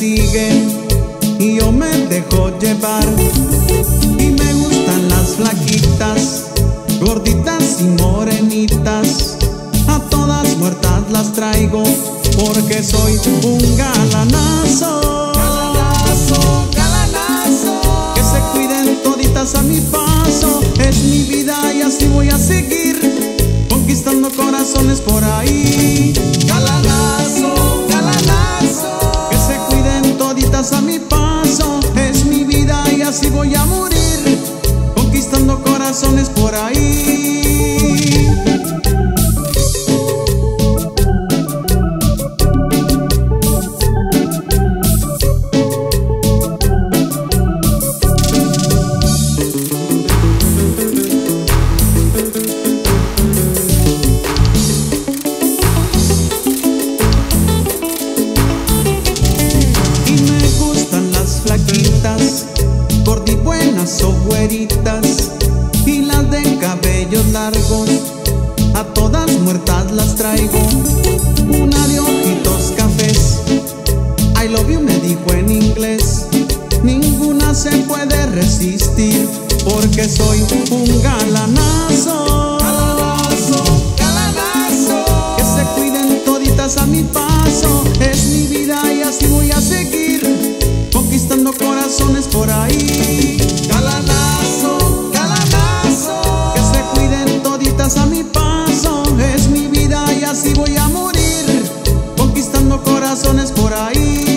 siguen y yo me dejo llevar. Y me gustan las flaquitas, gorditas y morenitas. A todas muertas las traigo porque soy un galanazo. Galanazo, galanazo. Que se cuiden toditas a mi paso. Es mi vida y así voy a seguir conquistando corazones por ahí. Voy a morir conquistando corazones por ahí. Y las de cabellos largos, a todas muertas las traigo. Una de ojitos cafés, I love you me dijo en inglés, ninguna se puede resistir, porque soy un galanazo. Galanazo, galanazo. Que se cuiden toditas a mi paso. Es mi vida y así voy a seguir conquistando corazones corazones por ahí.